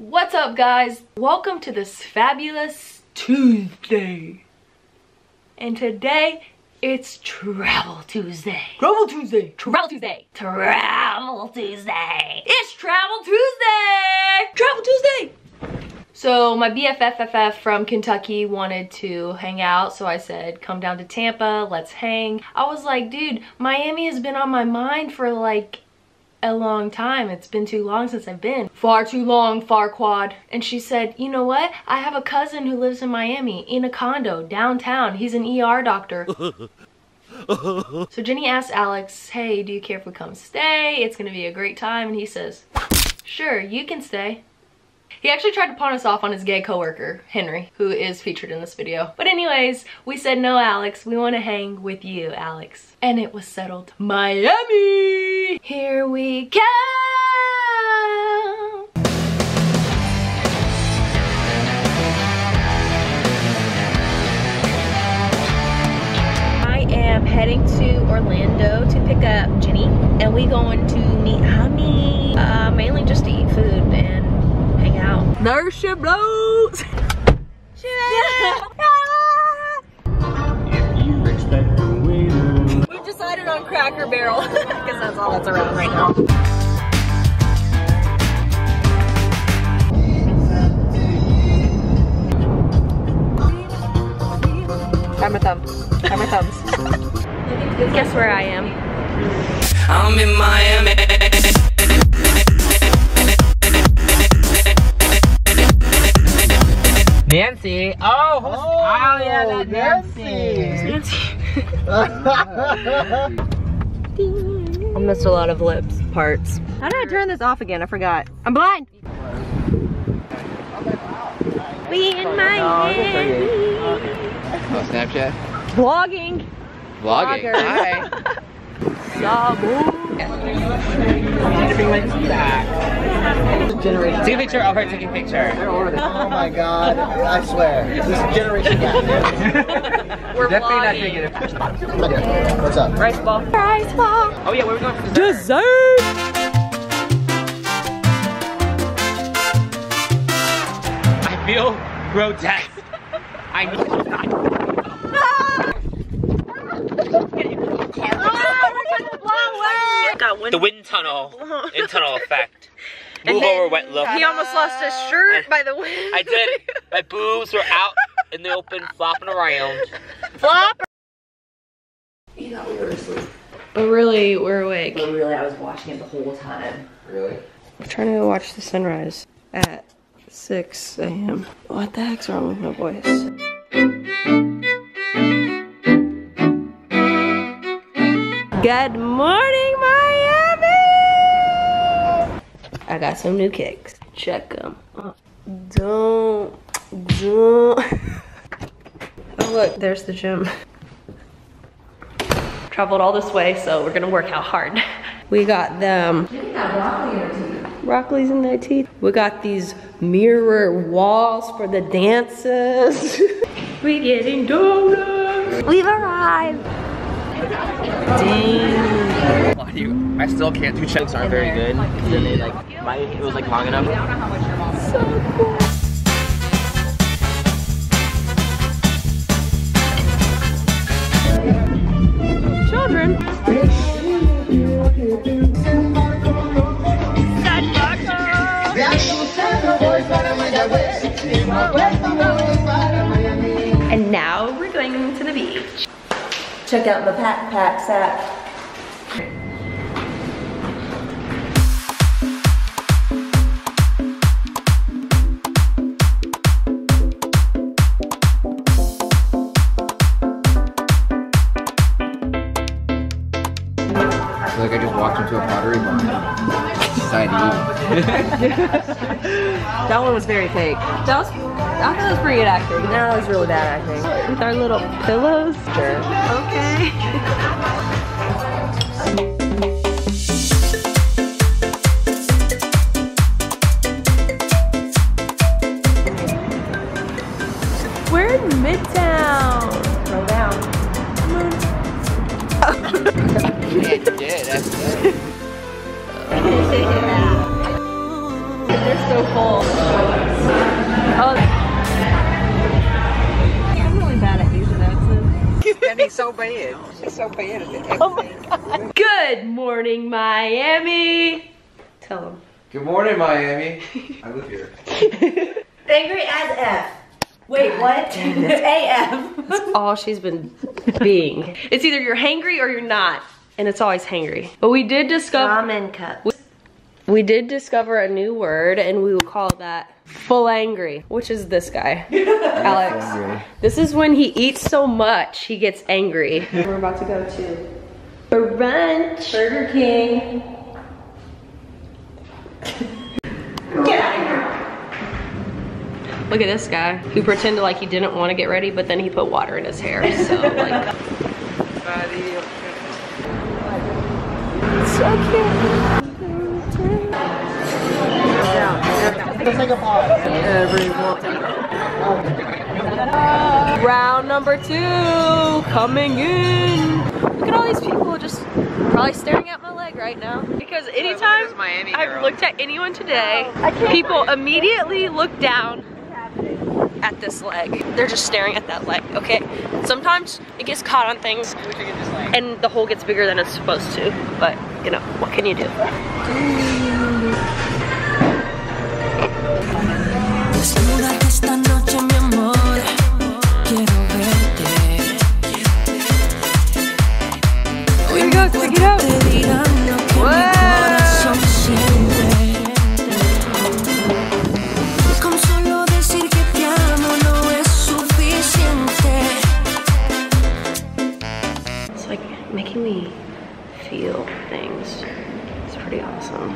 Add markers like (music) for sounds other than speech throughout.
What's up guys? Welcome to this fabulous Tuesday. And today it's Travel Tuesday. Travel Tuesday. Travel Tuesday. Travel Tuesday. It's Travel Tuesday. Travel Tuesday. So my BFFFF from Kentucky wanted to hang out, so I said, come down to Tampa, let's hang. I was like, dude, Miami has been on my mind for like a long time. It's been too long since I've been. Far too long, Farquaad. And she said, you know what? I have a cousin who lives in Miami in a condo downtown. He's an ER doctor. (laughs) so Jenny asked Alex, hey, do you care if we come stay? It's gonna be a great time. And he says, sure, you can stay. He actually tried to pawn us off on his gay coworker, Henry, who is featured in this video. But anyways, we said, no, Alex, we want to hang with you, Alex. And it was settled. Miami! Here we go! I am heading to Orlando to pick up Jenny and we going to meet Hami, uh, mainly just to eat food and hang out. There she blows. (laughs) Cracker Barrel (laughs) because that's all that's around right now. Try my thumbs. Try my thumbs. Guess where I am? I'm in Miami. Nancy. Oh, who's, oh, oh yeah, that Nancy. (laughs) (laughs) I missed a lot of lips parts. How did I turn this off again? I forgot. I'm blind. We in Miami. Oh, Snapchat. Vlogging. Vlogging. Vlogger. Hi. (laughs) Take a picture of her taking a picture. Oh my god, I swear. This is generation gap. (laughs) We're Definitely not vlogging. taking a picture. Come here. What's up? Rice ball. Rice ball. Oh yeah, where we going for dessert? Dessert. I feel grotesque. I need know. Ah! The wind tunnel. Wind tunnel effect. Move over wet look. He almost lost his shirt by the wind. I did. My boobs were out in the open, flopping around. Flop. But really, we're awake. But really, I was watching it the whole time. Really? I'm trying to watch the sunrise at 6 a.m. What the heck's wrong with my voice? Good morning, Miami! I got some new kicks. Check them. Uh, don't, don't. (laughs) Look, there's the gym. Traveled all this way, so we're gonna work out hard. We got them. Broccoli's in their teeth. We got these mirror walls for the dances. (laughs) we getting donuts. We've arrived. Dang. Why do you? I still can't do checks aren't very good. Then they like, my, it was like long enough. So cool. And now we're going to the beach. Check out the Pack Pack sack. Walked into a pottery barn. Decided to eat. (laughs) That one was very fake. That was, I thought that was pretty good acting. That was really bad acting. With our little pillows. Sure. Okay. (laughs) Midtown. Yeah, that's good. So full. Oh. I'm really bad at using accents. And he's so bad. He's so bad at it. Oh Good morning, Miami. Tell them. Good morning, Miami. I live here. Angry as F. Wait, what? (laughs) it's AF. all she's been being. It's either you're hangry or you're not, and it's always hangry. But we did discover Ramen cup. We did discover a new word, and we will call that full angry, which is this guy, (laughs) Alex. This is when he eats so much he gets angry. We're about to go to brunch, Burger King. Get out of here. Look at this guy who pretended like he didn't want to get ready, but then he put water in his hair. So (laughs) like, round number two coming in. Look at all these people just probably staring at my leg right now. Because anytime Miami I've looked at anyone today, people immediately look down at this leg. They're just staring at that leg, okay? Sometimes it gets caught on things and the hole gets bigger than it's supposed to. But, you know, what can you do? Esta noche, mi amor. Quiero verte. Hoy go, check it out. te dirán lo que mi corazón siente. Con solo decir que te amo no es suficiente. It's like making me feel things. It's pretty awesome.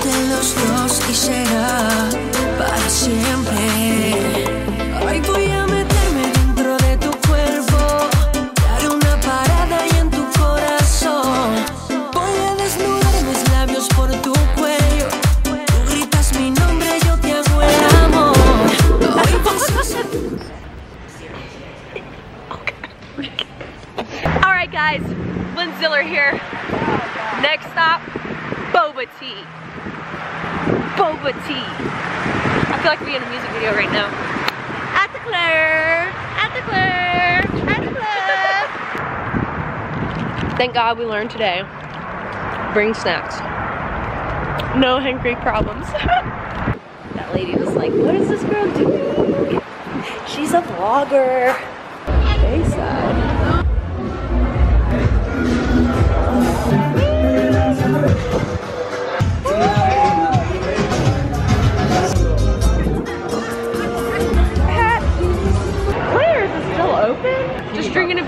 De los nos quisiera para siempre. Tea. I feel like we're in a music video right now. At the club, at the club, at the club. (laughs) Thank God we learned today. Bring snacks. No hangry problems. (laughs) that lady was like, what is this girl doing? She's a vlogger. They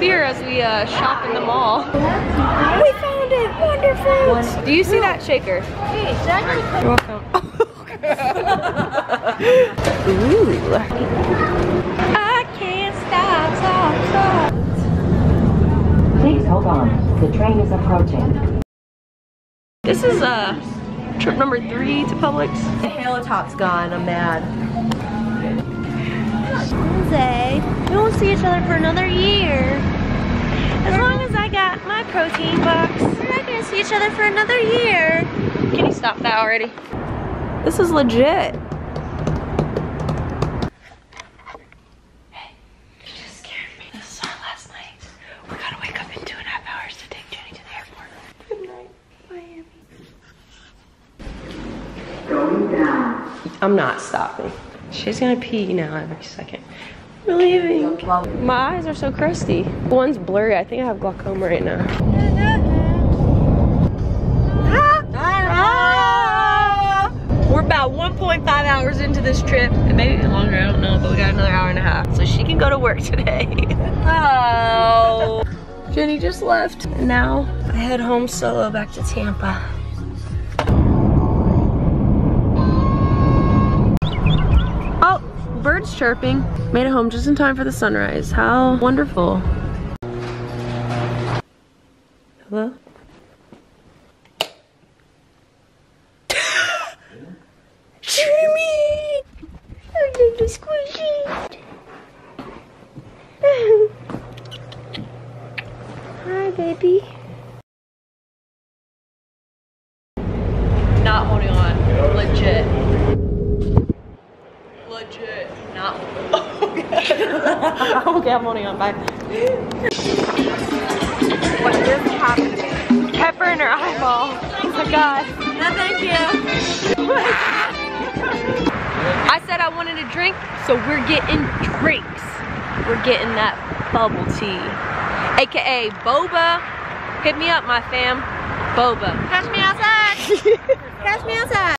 beer as we uh, shop in the mall. We found it! Wonderful! Do you see that shaker? You're welcome. (laughs) Ooh. I can't stop, stop, stop. Please hold on. The train is approaching. This is uh, trip number three to Publix. The halo top's gone. I'm mad. Wednesday. We won't see each other for another year. As long as I got my protein box, we're not gonna see each other for another year. Can you stop that already? This is legit. I'm not stopping. She's gonna pee now every second. We're leaving. My eyes are so crusty. One's blurry. I think I have glaucoma right now. We're about 1.5 hours into this trip, and maybe longer, I don't know, but we got another hour and a half. So she can go to work today. (laughs) oh. Jenny just left. And now I head home solo back to Tampa. Birds chirping. Made it home just in time for the sunrise. How wonderful. Hello? (coughs) Jimmy! (laughs) Hi, baby. holding on. Legit. Legit. Not. okay, I'm holding on. Bye. What just happened? Pepper in her eyeball. Oh my god. No, thank you. (laughs) I said I wanted a drink, so we're getting drinks. We're getting that bubble tea, aka boba. Hit me up, my fam. Boba. Catch me outside. (laughs) Catch me outside.